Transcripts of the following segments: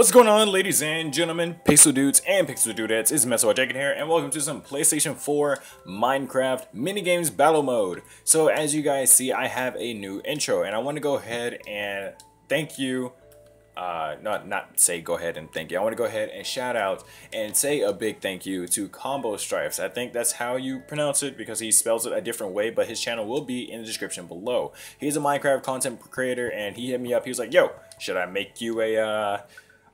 What's going on, ladies and gentlemen, pixel dudes and pixel dudettes? It's MetsuRjKen here, and welcome to some PlayStation 4 Minecraft minigames battle mode. So, as you guys see, I have a new intro, and I want to go ahead and thank you. Uh, not not say go ahead and thank you. I want to go ahead and shout out and say a big thank you to Combo Stripes. I think that's how you pronounce it because he spells it a different way, but his channel will be in the description below. He's a Minecraft content creator, and he hit me up. He was like, "Yo, should I make you a?" Uh,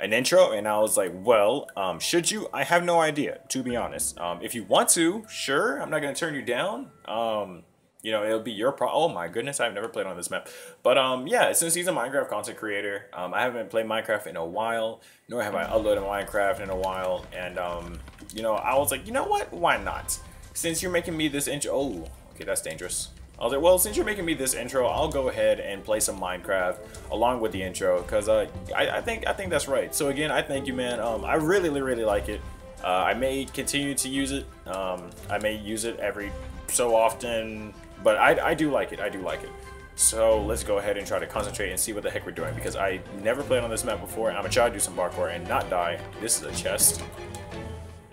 an intro and I was like, well, um, should you? I have no idea, to be honest. Um, if you want to, sure, I'm not going to turn you down. Um, you know, it'll be your pro. Oh my goodness, I've never played on this map. But um, yeah, since he's a Minecraft content creator, um, I haven't played Minecraft in a while, nor have I uploaded Minecraft in a while. And um, you know, I was like, you know what? Why not? Since you're making me this intro, oh, okay, that's dangerous. I was like, well, since you're making me this intro, I'll go ahead and play some Minecraft along with the intro because uh, I, I, think I think that's right. So again, I thank you, man. Um, I really, really like it. Uh, I may continue to use it. Um, I may use it every so often, but I, I do like it. I do like it. So let's go ahead and try to concentrate and see what the heck we're doing because I never played on this map before. I'm gonna try to do some parkour and not die. This is a chest.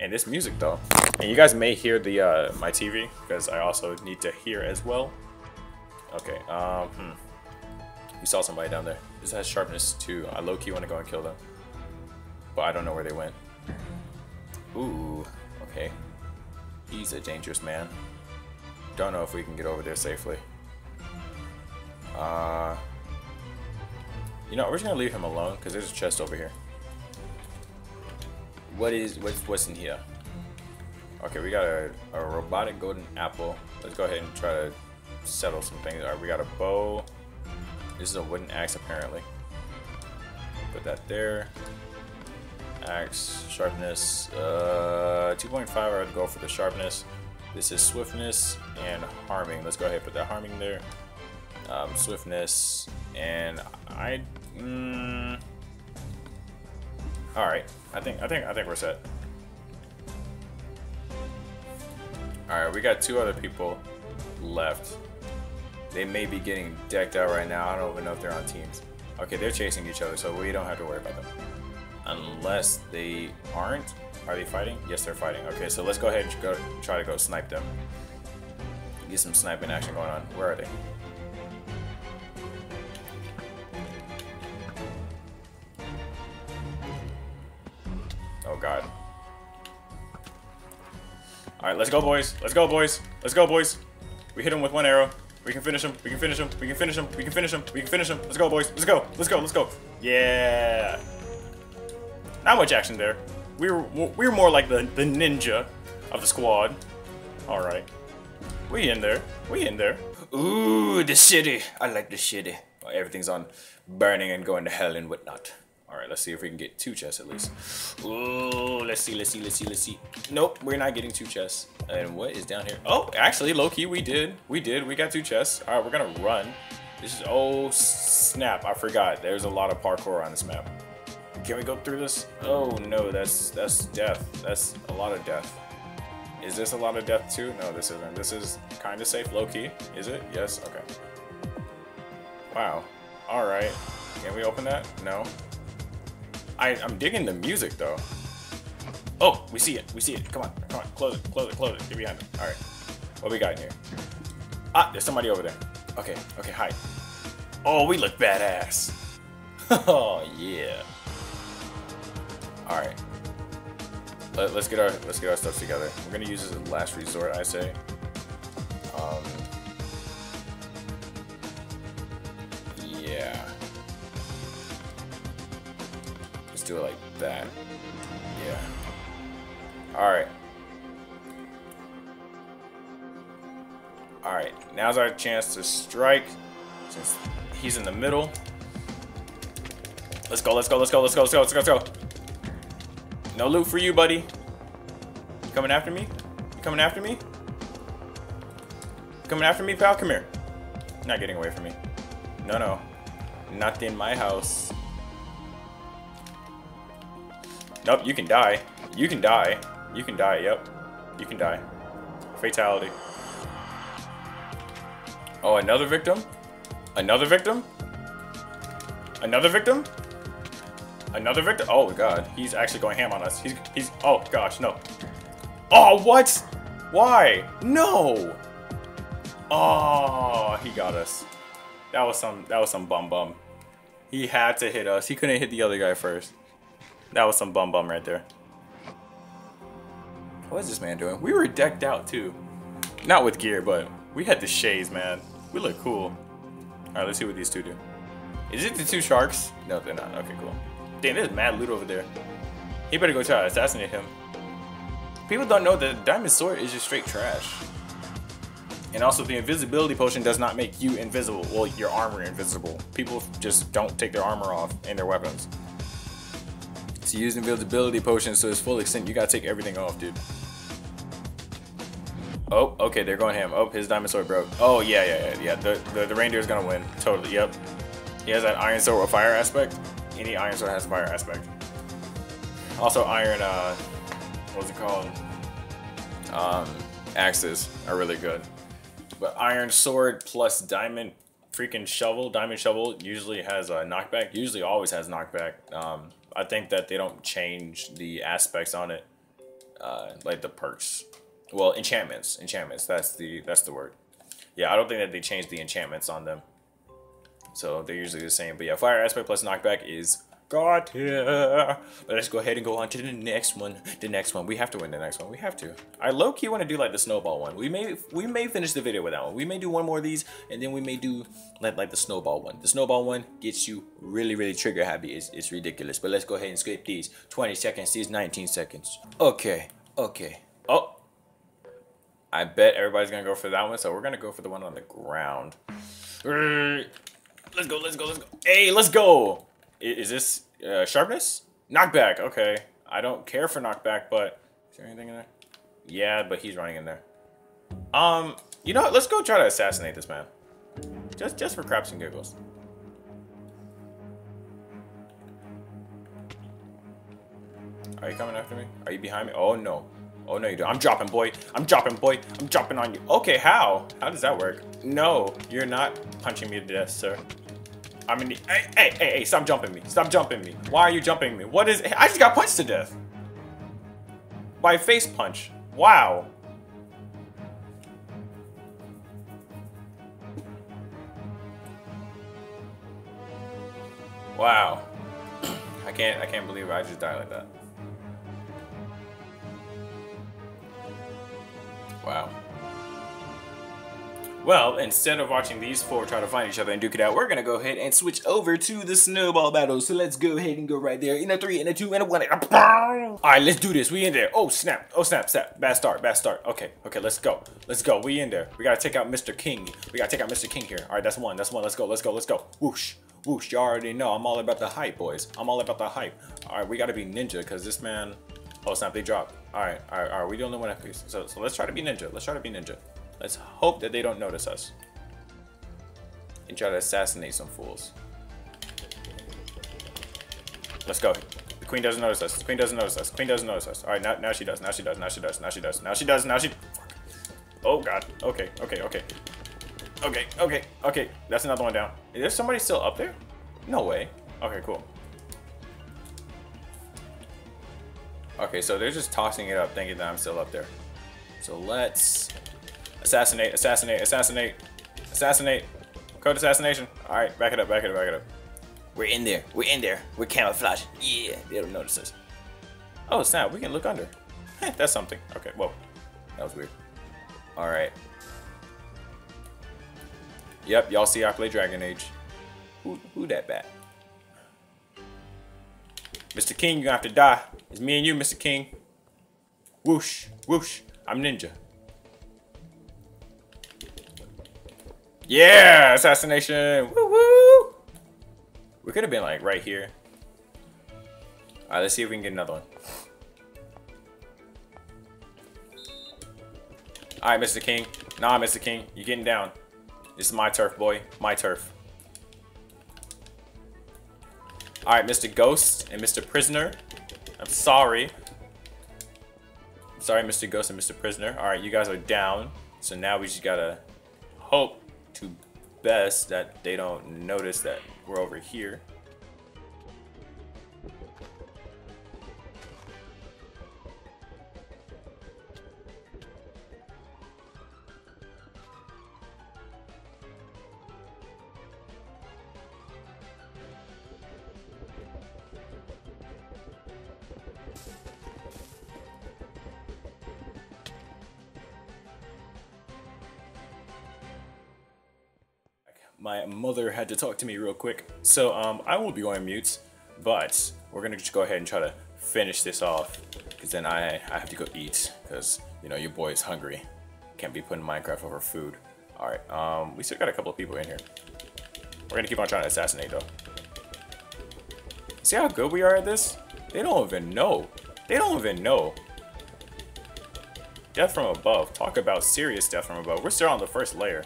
And this music though. And you guys may hear the uh, my TV because I also need to hear as well. Okay, um, hmm. You saw somebody down there. This has sharpness too. I low-key want to go and kill them. But I don't know where they went. Ooh, okay. He's a dangerous man. Don't know if we can get over there safely. Uh, you know, we're just gonna leave him alone because there's a chest over here. What is what's what's in here? Okay, we got a, a robotic golden apple. Let's go ahead and try to settle some things. Alright, we got a bow. This is a wooden axe apparently. Put that there. Axe, sharpness, uh, 2.5, I would go for the sharpness. This is swiftness and harming. Let's go ahead and put that harming there. Um, swiftness, and I, mm, all right. I think I think I think we're set. All right, we got two other people left. They may be getting decked out right now. I don't even know if they're on teams. Okay, they're chasing each other, so we don't have to worry about them. Unless they aren't. Are they fighting? Yes, they're fighting. Okay, so let's go ahead and go try to go snipe them. Get some sniping action going on. Where are they? God. Alright, let's go boys. Let's go boys. Let's go boys. We hit him with one arrow. We can finish him. We can finish him. We can finish him. We can finish him. We can finish him. Let's go boys. Let's go. Let's go. Let's go. Yeah. Not much action there. We were we were more like the the ninja of the squad. All right. We in there. We in there. Ooh, the city. I like the city. Everything's on burning and going to hell and whatnot. All right, let's see if we can get two chests at least. Ooh, let's see, let's see, let's see, let's see. Nope, we're not getting two chests. And what is down here? Oh, actually, low-key, we did. We did. We got two chests. All right, we're going to run. This is, oh, snap. I forgot. There's a lot of parkour on this map. Can we go through this? Oh, no, that's that's death. That's a lot of death. Is this a lot of death too? No, this isn't. This is kind of safe, low-key. Is it? Yes? Okay. Wow. All right. Can we open that? No. I, I'm digging the music though. Oh, we see it. We see it. Come on. Come on. Close it. Close it. Close it. Get behind it. All right. What we got in here? Ah, there's somebody over there. Okay. Okay. Hi. Oh, we look badass. oh yeah. All right. Let, us get our let's get our stuff together. We're gonna use this as a last resort, I say. Do it like that. Yeah. Alright. Alright, now's our chance to strike. Since he's in the middle. Let's go, let's go, let's go, let's go, let's go, let's go, let's go. No loot for you, buddy. You coming after me? You coming after me? You coming after me, pal? Come here. Not getting away from me. No, no. Not in my house. Nope, you can die. You can die. You can die, yep. You can die. Fatality. Oh, another victim? Another victim? Another victim? Another victim? Oh god, he's actually going ham on us. He's he's oh gosh, no. Oh what? Why? No. Oh, he got us. That was some that was some bum bum. He had to hit us. He couldn't hit the other guy first. That was some bum bum right there. What is this man doing? We were decked out too. Not with gear, but we had the shades, man. We look cool. Alright, let's see what these two do. Is it the two sharks? No, they're not. Okay, cool. Damn, there's mad loot over there. He better go try to assassinate him. People don't know that the Diamond Sword is just straight trash. And also, the invisibility potion does not make you invisible. Well, your armor invisible. People just don't take their armor off and their weapons. To use invisibility potions to its full extent, you gotta take everything off, dude. Oh, okay, they're going ham. Oh, his diamond sword broke. Oh, yeah, yeah, yeah, yeah. The, the, the reindeer's gonna win. Totally, yep. He has that iron sword with fire aspect. Any iron sword has fire aspect. Also, iron, uh, what's it called? Um, axes are really good. But iron sword plus diamond freaking shovel, diamond shovel usually has a knockback. Usually always has knockback. Um, I think that they don't change the aspects on it, uh, like the perks. Well, enchantments, enchantments. That's the that's the word. Yeah, I don't think that they changed the enchantments on them. So they're usually the same. But yeah, fire aspect plus knockback is got here. But let's go ahead and go on to the next one. The next one. We have to win the next one. We have to. I low key want to do like the snowball one. We may we may finish the video with that one. We may do one more of these, and then we may do like like the snowball one. The snowball one gets you really really trigger happy. It's, it's ridiculous. But let's go ahead and skip these. 20 seconds. These 19 seconds. Okay. Okay. Oh. I bet everybody's gonna go for that one, so we're gonna go for the one on the ground. Let's go, let's go, let's go. Hey, let's go! Is this uh, sharpness? Knockback, okay. I don't care for knockback, but is there anything in there? Yeah, but he's running in there. Um, you know what? Let's go try to assassinate this man. Just, just for craps and giggles. Are you coming after me? Are you behind me? Oh no. Oh no you don't. I'm dropping, boy. I'm dropping, boy. I'm dropping on you. Okay, how? How does that work? No, you're not punching me to death, sir. I'm in the. Hey, hey, hey, hey! Stop jumping me! Stop jumping me! Why are you jumping me? What is? I just got punched to death by face punch. Wow. Wow. I can't. I can't believe I just died like that. Wow. Well, instead of watching these four try to find each other and duke it out, we're gonna go ahead and switch over to the snowball battle. So let's go ahead and go right there in a three, in a two, and a one. All right, let's do this. We in there. Oh snap! Oh snap! Snap! Bad start. Bad start. Okay. Okay. Let's go. Let's go. We in there. We gotta take out Mr. King. We gotta take out Mr. King here. All right, that's one. That's one. Let's go. Let's go. Let's go. Whoosh. Whoosh. You all already know. I'm all about the hype, boys. I'm all about the hype. All right, we gotta be ninja because this man. Oh snap! They dropped. All right. All right. All right. We the only one at least. So so let's try to be ninja. Let's try to be ninja. Let's hope that they don't notice us and try to assassinate some fools. Let's go. The queen doesn't notice us. The queen doesn't notice us. The queen doesn't notice us. All right, now, now she does. Now she does. Now she does. Now she does. Now she does. Now she. Oh god. Okay. Okay. Okay. Okay. Okay. Okay. That's another one down. Is there somebody still up there? No way. Okay. Cool. Okay, so they're just tossing it up, thinking that I'm still up there. So let's assassinate, assassinate, assassinate, assassinate. Code assassination. All right, back it up, back it up, back it up. We're in there. We're in there. We're camouflage. Yeah, they don't notice us. Oh, snap. We can look under. That's something. Okay, whoa. That was weird. All right. Yep, y'all see I play Dragon Age. Who, who that bat? Mr. King, you're gonna have to die. It's me and you, Mr. King. Whoosh, whoosh. I'm ninja. Yeah, assassination. Woo woo. We could have been like right here. All right, let's see if we can get another one. All right, Mr. King. Nah, Mr. King, you're getting down. This is my turf, boy. My turf. All right, Mr. Ghost and Mr. Prisoner. I'm sorry. Sorry, Mr. Ghost and Mr. Prisoner. All right, you guys are down. So now we just gotta hope best that they don't notice that we're over here. My mother had to talk to me real quick. So um, I will be going mute, but we're gonna just go ahead and try to finish this off, because then I, I have to go eat, because, you know, your boy is hungry. Can't be putting Minecraft over food. Alright, um, we still got a couple of people in here. We're gonna keep on trying to assassinate, though. See how good we are at this? They don't even know. They don't even know. Death from above. Talk about serious death from above. We're still on the first layer.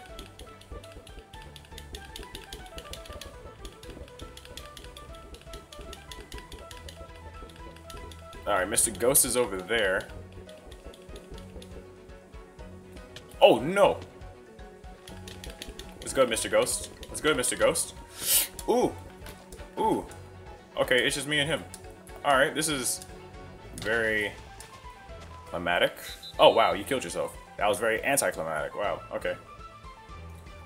Alright, Mr. Ghost is over there. Oh, no! Let's go, Mr. Ghost. Let's go, Mr. Ghost. Ooh! Ooh! Okay, it's just me and him. Alright, this is very climatic. Oh, wow, you killed yourself. That was very anticlimactic. Wow, okay.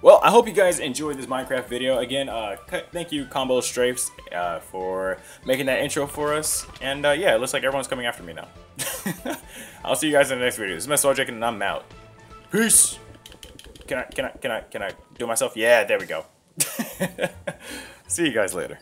Well, I hope you guys enjoyed this Minecraft video. Again, uh, thank you, Combo Strafes, uh, for making that intro for us. And uh, yeah, it looks like everyone's coming after me now. I'll see you guys in the next video. This is Mess Logic, and I'm out. Peace! Can I, can I, can I, can I do myself? Yeah, there we go. see you guys later.